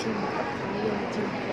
进不用进。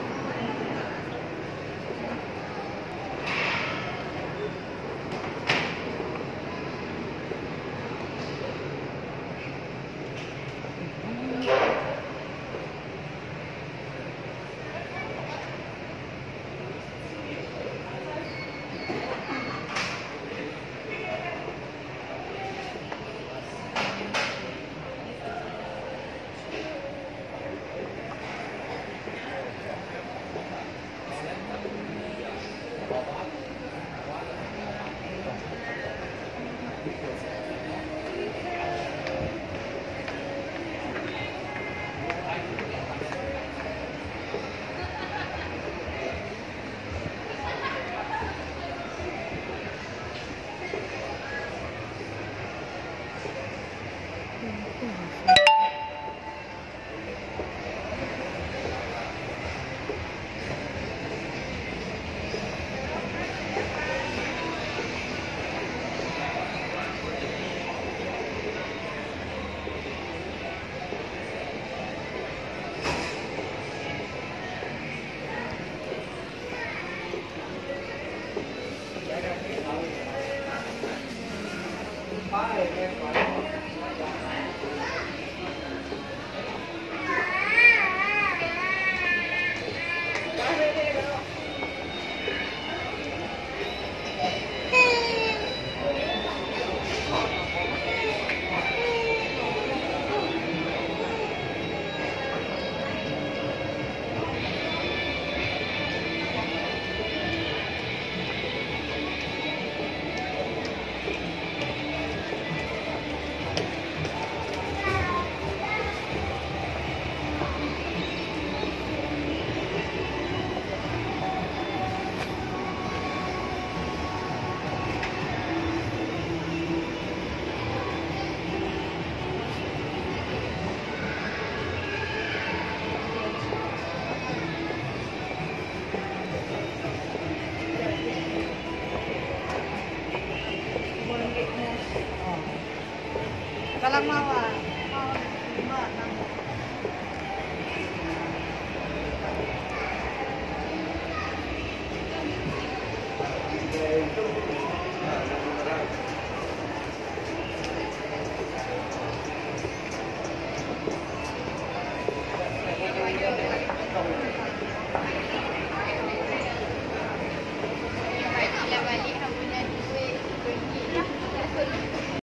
Obrigado. Kalangmawan.